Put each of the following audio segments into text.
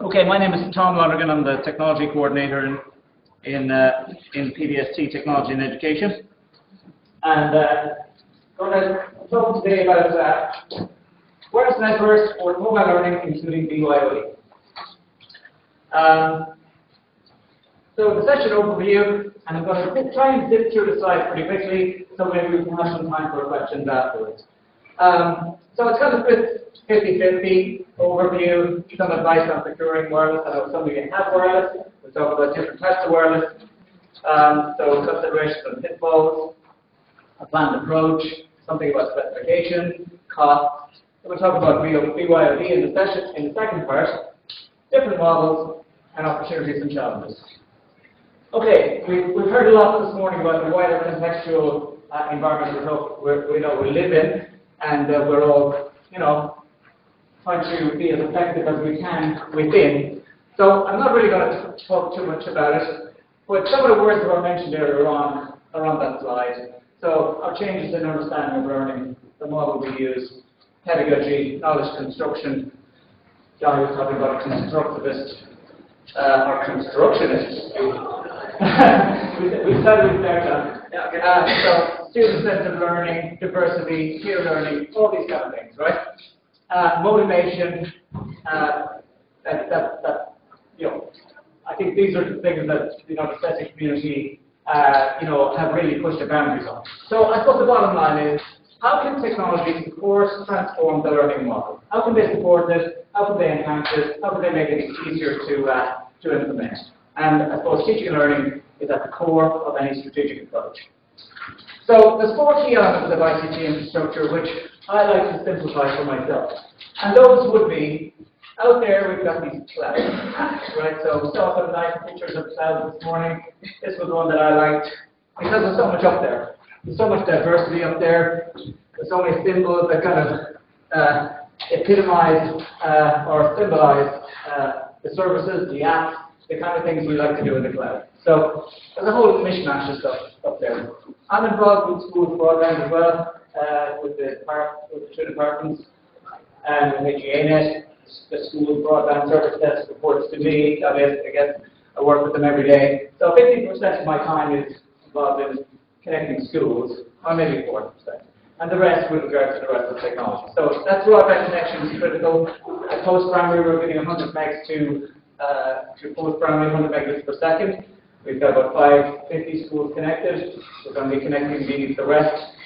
Okay, my name is Tom Lonergan. I'm the technology coordinator in in, uh, in PDST Technology and Education, and uh, going to talk today about uh, wireless networks for mobile learning, including BYOD. Um, so the session overview, and I'm going to try and zip through the slides pretty quickly, so maybe we can have some time for questions afterwards. Um, so it's kind of split 50-50 overview, some advice on securing wireless. I know some of you have wireless. We'll talk about different types of wireless. Um, so considerations on pitfalls, a planned approach, something about specification, cost. We'll talk about BYOD in the session in the second part, different models and opportunities and challenges. Okay, we've, we've heard a lot this morning about the wider contextual uh, environment we, we know we live in, and uh, we're all, you know, trying to be as effective as we can within. So I'm not really going to talk too much about it, but some of the words that were mentioned earlier on are on that slide. So our changes in understanding of learning, the model we use, pedagogy, knowledge construction. John was talking about constructivist uh, or constructionist. we, we started with there, John. Uh, so student-centered learning, diversity, peer learning, all these kind of things, right? Uh, motivation, uh, that, that, that, you know, I think these are the things that, you know, the CESI community, uh, you know, have really pushed the boundaries on. So I suppose the bottom line is, how can technology support, transform the learning model? How can they support it? How can they enhance it? How can they make it easier to, uh, to implement? And I suppose teaching and learning is at the core of any strategic approach. So there's four key elements of ICT infrastructure which I like to simplify for myself. And those would be, out there we've got these clouds, right? So we saw some nice pictures of clouds this morning. This was one that I liked because there's so much up there. There's so much diversity up there. There's so many symbols that kind of uh, epitomize uh, or symbolize uh, the services, the apps, the kind of things we like to do in the cloud. So there's a whole mishmash of stuff up there. I'm involved with schools broadband as well uh, with the with the two departments and with HEANet, the school broadband service desk reports to me. I I guess I work with them every day. So 50% of my time is involved in connecting schools, or maybe 40%. And the rest with regard to the rest of technology. So that broadband connection is critical. At post-primary, we're getting 100 megs to, uh, to post-primary 100 megabits per second. We've got about 550 schools connected. We're going to be connecting the rest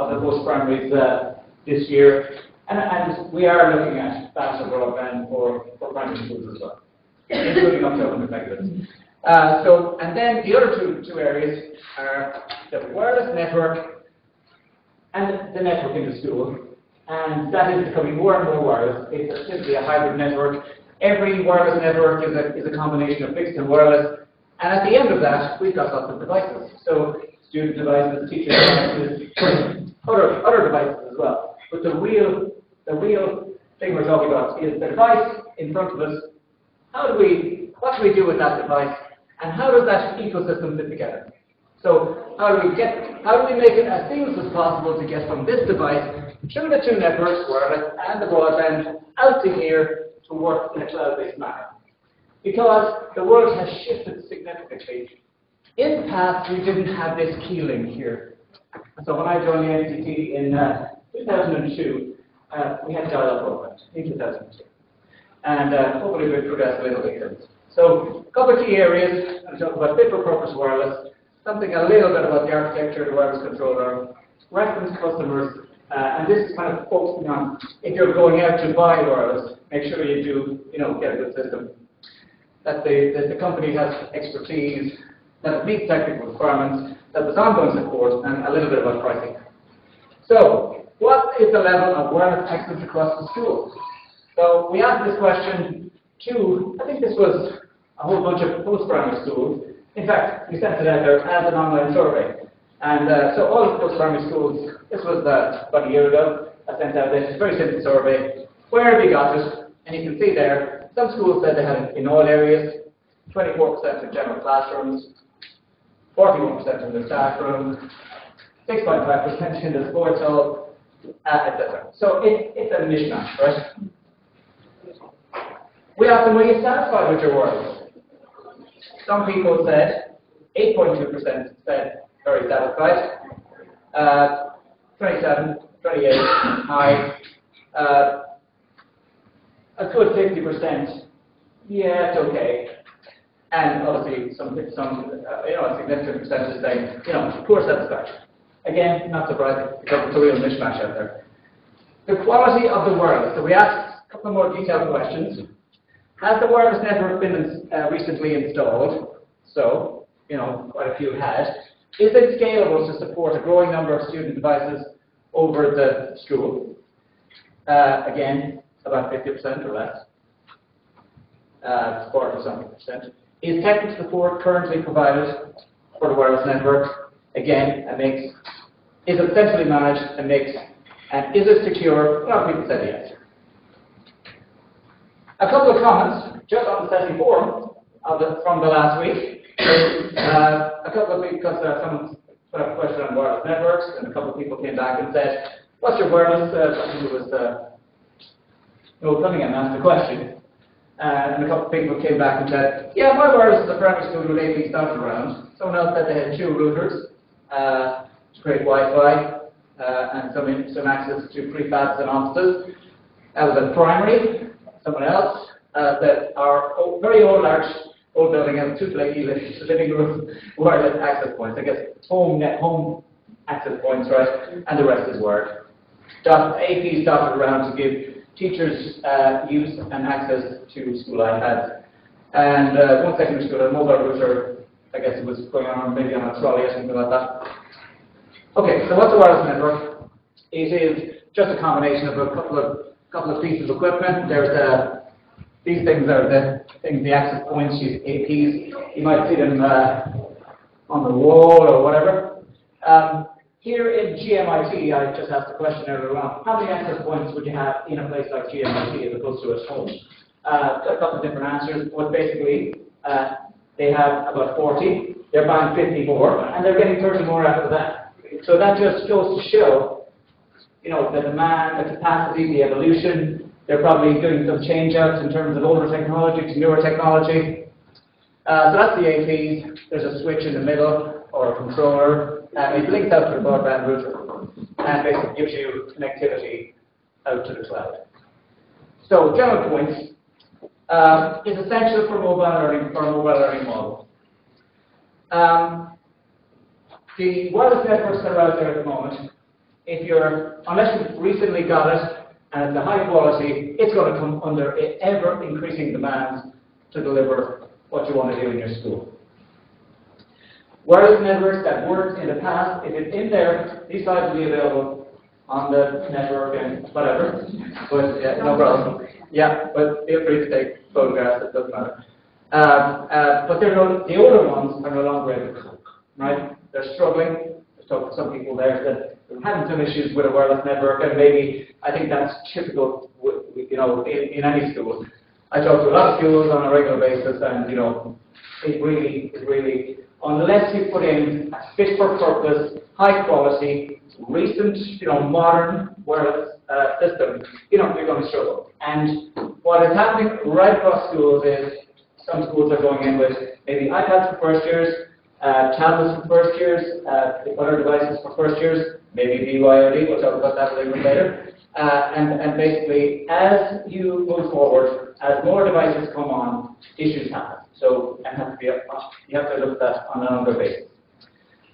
of the post-primaries uh, this year. And, and, we are looking at faster broadband for, for primary schools as well, including up to 100 megabits. Uh, so, and then the other two, two areas are the wireless network and the network in the school. And that is becoming more and more wireless. It's simply a hybrid network. Every wireless network is a, is a combination of fixed and wireless. And at the end of that, we've got lots of devices. So student devices, teacher devices, other, other devices as well. But the real, the real thing we're talking about is the device in front of us. How do we, what do we do with that device? And how does that ecosystem fit together? So how do we get, how do we make it as seamless as possible to get from this device through the two networks, wireless and the broadband, out to here to work in a cloud-based manner? Because the world has shifted significantly. In the past, we didn't have this key link here. So when I joined the NCTE in uh, 2002, uh, we had dial-up broadband in 2002. And uh, hopefully we'll progress a little bit here. So a couple of key areas, I'm talk about fit-for-purpose wireless, something a little bit about the architecture of the wireless controller, reference customers, uh, and this is kind of focusing on if you're going out to buy wireless, make sure you do, you know, get a good system. That the, that the company has expertise, that it meets technical requirements, that there's ongoing support, and a little bit about pricing. So, what is the level of wireless excellence across the schools? So, we asked this question to, I think this was a whole bunch of post-primary schools. In fact, we sent it out there as an online survey. And uh, so all of post-primary schools, this was uh, about a year ago, I sent out this very simple survey. Where have you got it? And you can see there, some schools said they had it in all areas, 24% in general classrooms, 41% in the staff room, 6.5% in the sports hall, uh, etc. So it, it's a mishmash, right? We asked them, were you satisfied with your work? Some people said, 8.2% said very satisfied, uh, 27, 28, high, uh, a good 50%, yeah, it's okay. And obviously, some, some uh, you know, a significant percentage saying, you know, poor satisfaction. Again, not surprising, because it's a real mishmash out there. The quality of the wireless. So we asked a couple more detailed questions. Has the wireless network been uh, recently installed? So, you know, quite a few had. Is it scalable to support a growing number of student devices over the school? Uh, again, about 50% or less. Uh, 40 something percent. Is technical support currently provided for the wireless network? Again, a mix. Is it centrally managed? A mix. And is it secure? Of people said yes. A couple of comments just on the CESI forum the, from the last week. Uh, a couple of people, because uh, someone put up a question on wireless networks, and a couple of people came back and said, "What's your wireless?" Uh, it was uh, Noel Cunningham asked the question, and a couple of people came back and said, "Yeah, my wireless is a primary school with AP stuff around." Someone else said they had two routers uh, to create Wi-Fi uh, and some some access to prefabs and offices. That was at primary someone else, uh, that our old, very old large old building has two flaky living room wireless access points. I guess home net home access points, right? And the rest is wired. Dot, AP dotted around to give teachers uh, use and access to school iPads. And uh, one secondary school, a mobile router, I guess it was going on maybe on a trolley or something like that. Okay, so what's a wireless network? It is just a combination of a couple of couple of pieces of equipment. There's a, uh, these things are the things, the access points, these APs. You might see them uh, on the wall or whatever. Um, here in GMIT, I just asked a question earlier on, how many access points would you have in a place like GMIT as opposed to at home? Uh, a couple of different answers, but basically, uh, they have about 40, they're buying 50 more, and they're getting 30 more after that. So that just goes to show you know, the demand, the capacity, the evolution. They're probably doing some change-outs in terms of older technology to newer technology. Uh, so that's the APs. There's a switch in the middle or a controller. Uh, it links out to the broadband router and basically gives you connectivity out to the cloud. So general points um, is essential for mobile learning for a mobile learning model. Um, the wireless networks that are out there at the moment if you're, unless you've recently got it and it's a high quality, it's going to come under ever increasing demands to deliver what you want to do in your school. Wireless networks that worked in the past, if it's in there, these slides will be available on the network and whatever. But yeah, no problem. Yeah, but feel free to take photographs, it doesn't matter. Um, uh, but they're no, the older ones are no longer able to right? They're struggling. There's talked to some people there that having some issues with a wireless network, and maybe I think that's typical, you know, in, in any school. I talk to a lot of schools on a regular basis, and you know, it really, it really, unless you put in a fit for purpose, high quality, recent, you know, modern wireless uh, system, you know, you're going to struggle. And what is happening right across schools is some schools are going in with maybe iPads for first years, uh, tablets for first years, uh, other devices for first years, maybe BYOD, we'll talk about that a little bit later. Uh, and, and basically, as you move forward, as more devices come on, issues happen. So and have to be up, you have to look at that on an ongoing basis.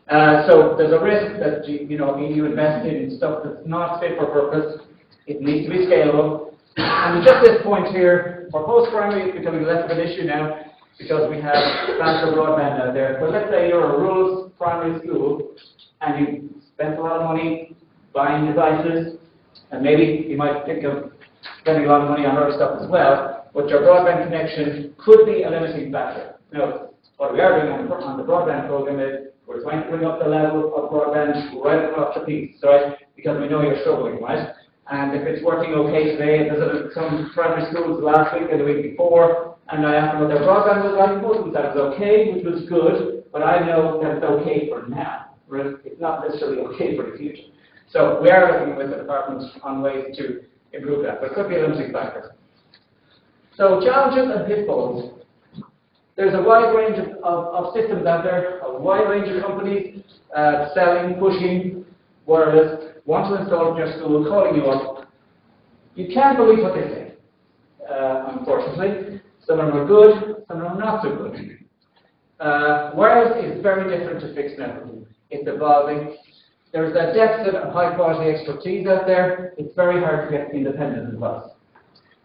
Uh, so there's a risk that you, you know you invest in stuff that's not fit for purpose. It needs to be scalable. And just this point here, for post-primary, it's becoming less of an issue now because we have faster broadband out there. But let's say you're a rural primary school and you spent a lot of money buying devices, and maybe you might think of spending a lot of money on other stuff as well, but your broadband connection could be a limiting factor. Now, what we are doing on the, on the broadband program is we're trying to bring up the level of broadband right across the piece, right? Because we know you're struggling, right? And if it's working okay today, I visited some primary schools last week and the week before, and I asked them what their broadband was like. Most of them said it was okay, which was good, but I know that it's okay for now it's not necessarily okay for the future. So we are looking with the departments on ways to improve that, but could be a limiting factor. So challenges and pitfalls. There's a wide range of, of, of systems out there, a wide range of companies uh, selling, pushing, wireless, want to install in your school, calling you up. You can't believe what they say, uh, unfortunately. Some of them are good, some of them are not so good. Uh, wireless is very different to fixed networking. It's evolving. There's a deficit of high quality expertise out there. It's very hard to get independent advice.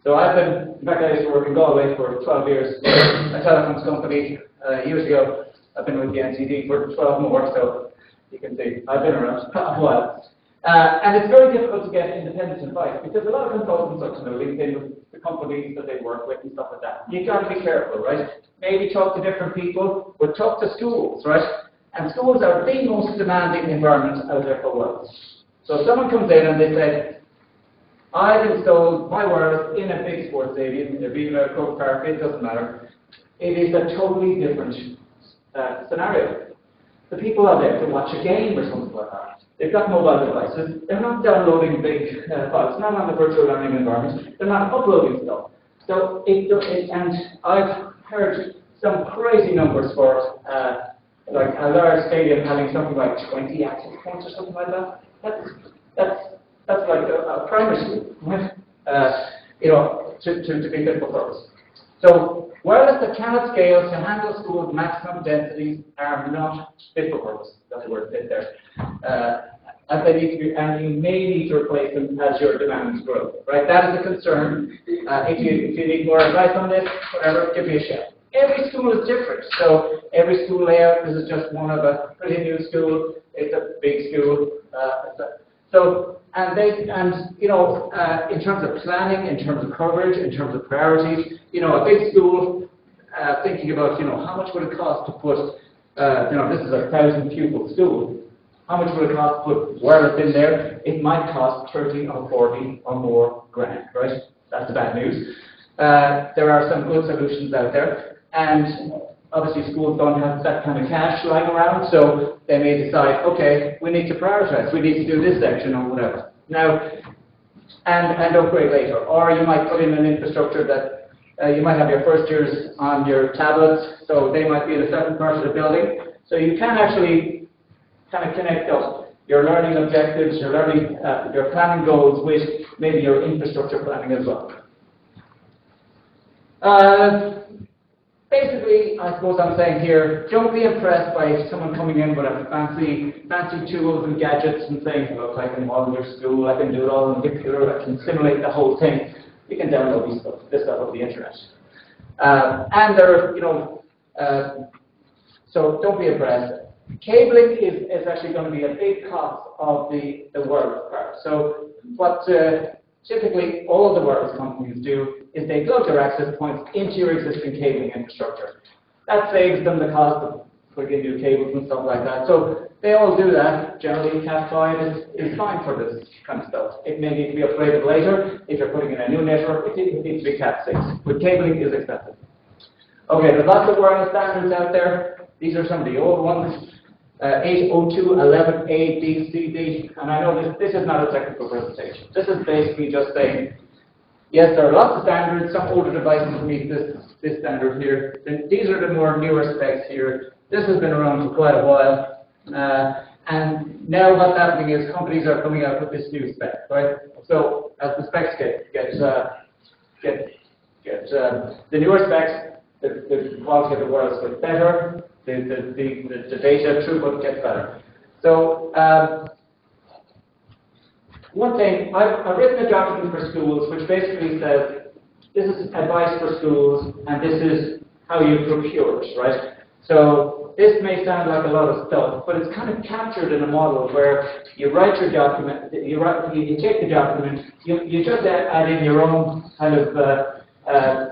So I've been, in fact, I used to work in Galway for 12 years, a telecoms company uh, years ago. I've been with the NCTE for 12 more, so you can see I've been around a while. Uh, and it's very difficult to get independent advice because a lot of consultants are to LinkedIn with the companies that they work with and stuff like that. You've got to be careful, right? Maybe talk to different people, but talk to schools, right? And schools are the most demanding environment out there for work. So if someone comes in and they say, I've installed my wireless in a big sports stadium, in Aviva, Croke Park, it doesn't matter. It is a totally different uh, scenario. The people are there to watch a game or something like that. They've got mobile devices. They're not downloading big uh, files, not on the virtual learning environment. They're not uploading stuff. So it, it and I've heard some crazy numbers for uh, like a large stadium having something like 20 access points or something like that. That's that's that's like a, a primary school. Uh, you know, to, to, to be fit for purpose. So wireless that cannot scale to handle schools' maximum densities are not fit for purpose. That's the word fit there. Uh, and they need to be, and you may need to replace them as your demands grow. Right? That is a concern. Uh, if you if you need more advice on this, whatever, give me a shout. Every school is different. So every school layout, this is just one of a pretty new school. It's a big school. Uh, so, and they, and, you know, uh, in terms of planning, in terms of coverage, in terms of priorities, you know, a big school, uh, thinking about, you know, how much would it cost to put, uh, you know, this is a thousand pupil school. How much would it cost to put wireless in there? It might cost 30 or 40 or more grand, right? That's the bad news. Uh, there are some good solutions out there. And obviously schools don't have that kind of cash lying around, so they may decide, okay, we need to prioritize, we need to do this section or whatever. Now, and, and upgrade later. Or you might put in an infrastructure that uh, you might have your first years on your tablets, so they might be in a certain part of the building. So you can actually kind of connect up your learning objectives, your learning, uh, your planning goals with maybe your infrastructure planning as well. Uh, basically, I suppose I'm saying here, don't be impressed by someone coming in with a fancy, fancy tools and gadgets and saying, look, I can model your school, I can do it all on the computer, I can simulate the whole thing. You can download these stuff, this stuff off the internet. Um, and there, are, you know, uh, so don't be impressed. Cabling is, is actually going to be a big cost of the, the wireless part. So what uh, typically all the wireless companies do is they plug their access points into your existing cabling infrastructure. That saves them the cost of putting in new cables and stuff like that. So they all do that. Generally, Cat5 is, is fine for this kind of stuff. It may need to be upgraded later. If you're putting in a new network, it, needs to be Cat6. But cabling is expensive. Okay, there's lots of wireless standards out there. These are some of the old ones. Uh, 802.11a, B, C, D. And I know this, this is not a technical presentation. This is basically just saying Yes, there are lots of standards. Some older devices meet this, this standard here. These are the more newer specs here. This has been around for quite a while. Uh, and now what's happening is companies are coming out with this new spec, right? So as the specs get get uh, get get uh, the newer specs, the, the quality of the world gets better, the the, the, the, data throughput gets better. So um, one thing, I've, I've written a document for schools which basically says this is advice for schools and this is how you procure it, right? So this may sound like a lot of stuff, but it's kind of captured in a model where you write your document, you, write, you, you take the document, you, you just add, add in your own kind of uh, uh,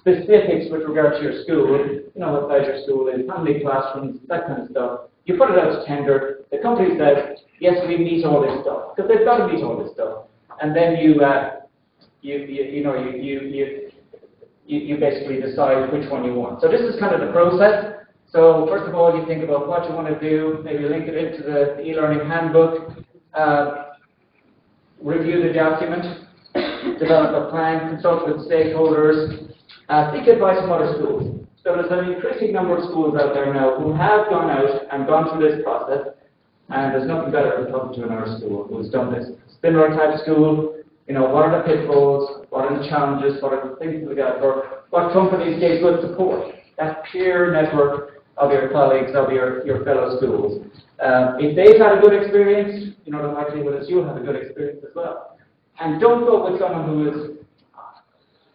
specifics with regard to your school, you know what size your school is, how many classrooms, that kind of stuff. You put it out to tender, the company says, yes, we meet all this stuff, because they've got to meet all this stuff. And then you, uh, you, you, you know, you, you, you, you, basically decide which one you want. So this is kind of the process. So first of all, you think about what you want to do, maybe link it into the e-learning handbook, uh, review the document, develop a plan, consult with stakeholders, uh, seek advice from other schools. So there's an increasing number of schools out there now who have gone out and gone through this process, and there's nothing better than talking to another school who's done this. Similar type school, you know, what are the pitfalls, what are the challenges, what are the things to look out for, what companies gave good support, that peer network of your colleagues, of your, your fellow schools. Um, if they've had a good experience, you know, the likelihood is you'll have a good experience as well. And don't go with someone who is,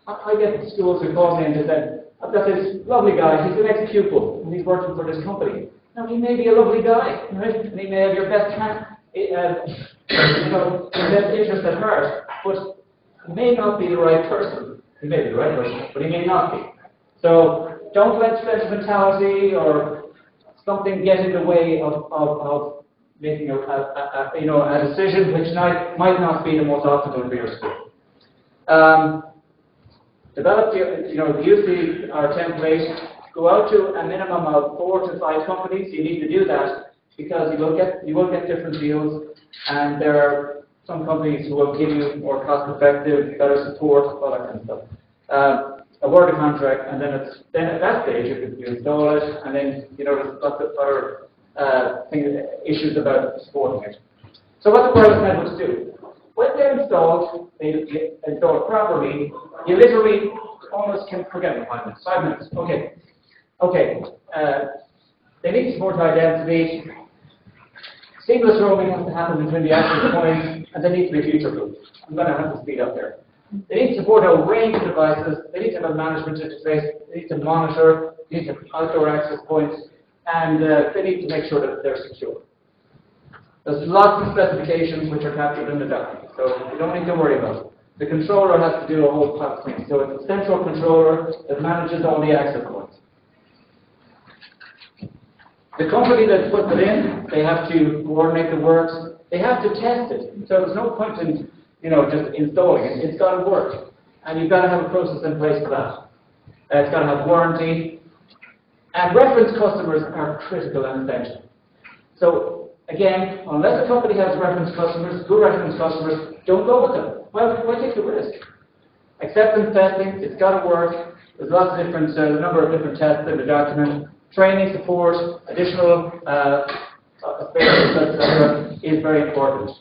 I, I get schools who call me and they say, I've got this lovely guy, he's an ex-pupil, and he's working for this company. Now, he may be a lovely guy, right? And he may have your best hand, uh, you know, your best interest at heart, but he may not be the right person. He may be the right person, but he may not be. So don't let sentimentality or something get in the way of, of, of making a, a, a, you know, a decision which might, might not be the most optimal for your school. Um, develop the, you know, use the, our template, go out to a minimum of four to five companies. You need to do that because you will get, you will get different deals and there are some companies who will give you more cost-effective, better support, all that kind of stuff. Uh, award a contract, and then it's then at that stage you, you install it, and then you know there's lots of other uh, things, issues about supporting it. So what the wireless networks do? When they're installed, they installed properly, you literally almost can forget in five minutes. Five minutes. Okay. Okay. Uh, they need to support high density. Seamless roaming has to happen between the access points, and they need to be future-proof. I'm going to have to speed up there. They need to support a range of devices. They need to have a management interface. They need to monitor. They need to have outdoor access points. And uh, they need to make sure that they're secure. There's lots of specifications which are captured in the document, so you don't need to worry about it. The controller has to do a whole lot of things. So it's a central controller that manages all the access points. The company that puts it in, they have to coordinate the works. They have to test it. So there's no point in you know, just installing it. It's got to work. And you've got to have a process in place for that. Uh, it's got to have warranty. And reference customers are critical and essential. So, again, unless a company has reference customers, good reference customers, don't go with them. Why, why take the risk? Acceptance testing, it's got to work. There's lots of different, uh, number of different tests in the document. Training support, additional uh, etc., is very important.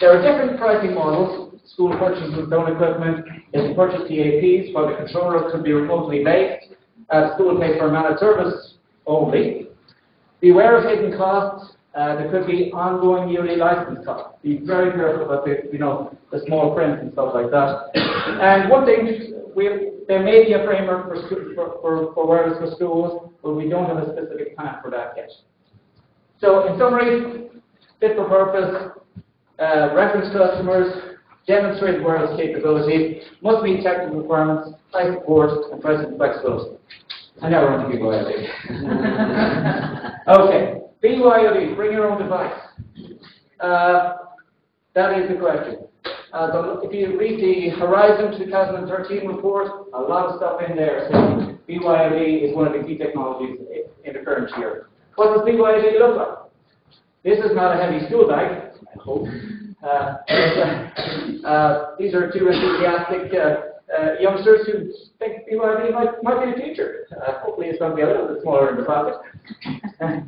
There are different pricing models. School purchases its own equipment. They can purchase TAPs, while the controller could be remotely based. Uh, school pays for a managed service only. Beware of hidden costs. Uh, there could be ongoing yearly license costs. Be very careful about the, you know, the small print and stuff like that. And one thing, we, there may be a framework for, for, for, for wireless for schools, but we don't have a specific plan for that yet. So in summary, fit for purpose, uh, reference customers, demonstrate wireless capability, must meet technical requirements, high support, and pricing flexibility. Now we're on to BYOD. okay, BYOD, bring your own device. Uh, that is the question. Uh, so if you read the Horizon 2013 report, a lot of stuff in there saying BYOD is one of the key technologies in the current year. What does BYOD look like? This is not a heavy school bag, I hope. Uh, uh, these are two enthusiastic uh, uh youngsters who think BYOD might, might be the future. Uh, hopefully it's going to be a little bit smaller in the pocket.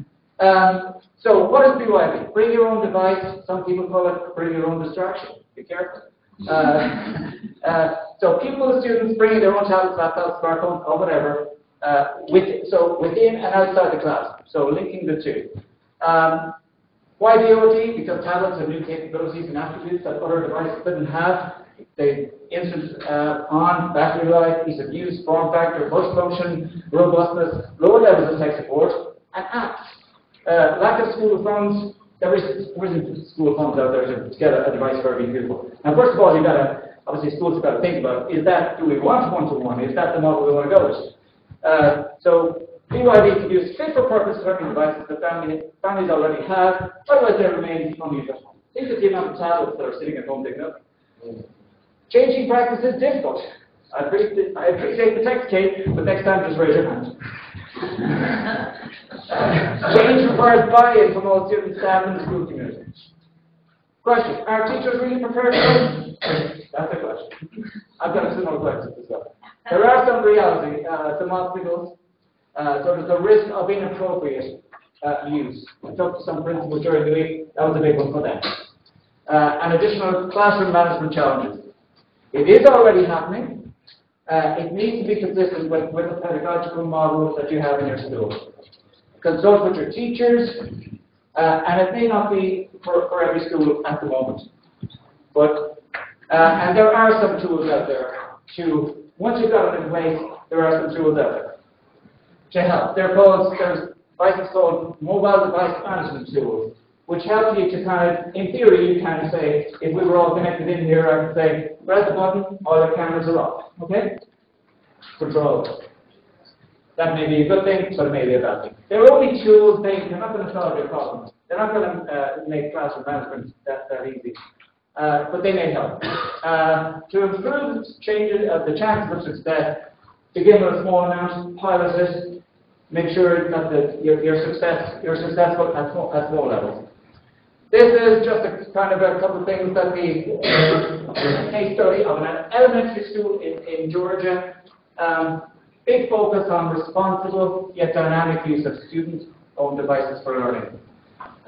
um, so what is BYOD? Bring your own device. Some people call it bring your own distraction. Be careful. Uh, so people, students bringing their own tablets, laptops, smartphones, or whatever, with, so within and outside the class. So linking the two. Um, why BYOD? Because tablets have new capabilities and attributes that other devices didn't have. They instant uh, on, battery life, ease of use, form factor, burst function, robustness, lower levels of tech support, and apps. Uh, lack of school funds. There is, there isn't school funds out there to, to get a, a device for every pupil. Now, first of all, you've got to, obviously, schools have got to think about, is that, do we want one-to-one? -one? Is that the model we want to go with? Uh, so BYOD can use fit-for-purpose learning devices that family, families already have, otherwise they remain home. Think of the amount of tablets that are sitting at home picking up. Changing practice is difficult. I appreciate, I appreciate the text, Kate, but next time just raise your hand. Change requires buy-in from all students, staff, and the school community. Question, are teachers really prepared for this? That's a question. I've got some more questions as well. There are some reality, uh, some obstacles. Uh, so there's a risk of inappropriate uh, use. I talked to some principals during the week. That was a big one for them. Uh, and additional classroom management challenges. It is already happening. Uh, it needs to be consistent with, with the pedagogical model that you have in your school. Consult with your teachers, uh, and it may not be for, for every school at the moment. But, uh, and there are some tools out there to, once you've got it in place, there are some tools out there to help. They're called, there's devices called mobile device management tools, which help you to kind of, in theory, you kind of say, if we were all connected in here, I could say, press the button, all your cameras are off. Okay? Control. That may be a good thing, but it may be a bad thing. They're only tools, they, they're not going to solve your problem. They're not going to uh, make classroom management that, that easy. Uh, but they may help. Uh, to improve changes, uh, the chances of success, begin with a small amount, pilot it, make sure that the, your, your success, you're successful at small, at small levels. This is just a kind of a couple of things that uh, case study of an elementary school in, in Georgia. Um, big focus on responsible yet dynamic use of student-owned devices for learning.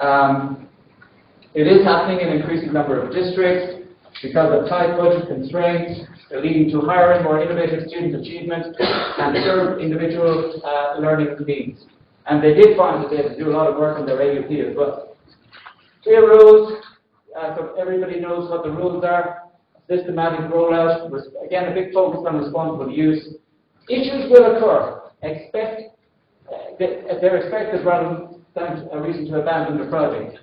Um, it is happening in an increasing number of districts because of tight budget constraints, leading to higher and more innovative student achievement and serve individual uh, learning needs. And they did find that they had to do a lot of work on their AUP as well. Clear rules, uh, so everybody knows what the rules are. Systematic rollout, again a big focus on responsible use. Issues will occur. Expect uh, they're expected rather than a reason to abandon the project.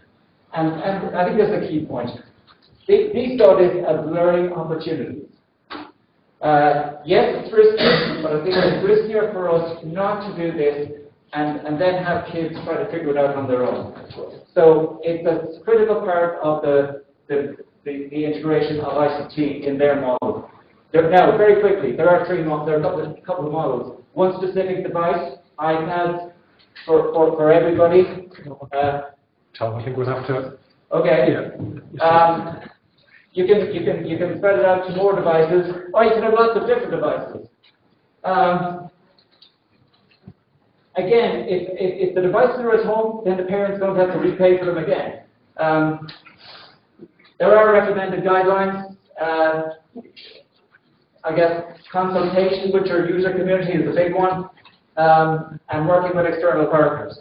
And, and I think that's a key point. These studies as learning opportunities. Uh, yes, it's risky, but I think it's riskier for us not to do this and, and then have kids try to figure it out on their own. So it's a critical part of the, the, the, the integration of ICT in their model. There, now, very quickly, there are three there are a couple of, couple of models. One specific device, iPads, for, for, for everybody. Uh, Tom, I think we'll have to. Okay. Yeah. Um, you can you can you can spread it out to more devices, or you can have lots of different devices. Um, again, if, if, if the devices are at home, then the parents don't have to repay for them again. Um, there are recommended guidelines. Uh, I guess consultation with your user community is a big one, um, and working with external partners.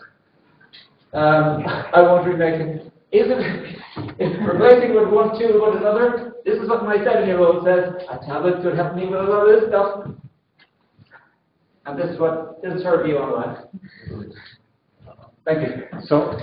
Um, I won't remake it. Is it replacing with one tool with another? This is what my seven-year-old says. A tablet could help me with a lot of this stuff. And this is what this is her view on life. Thank you. So,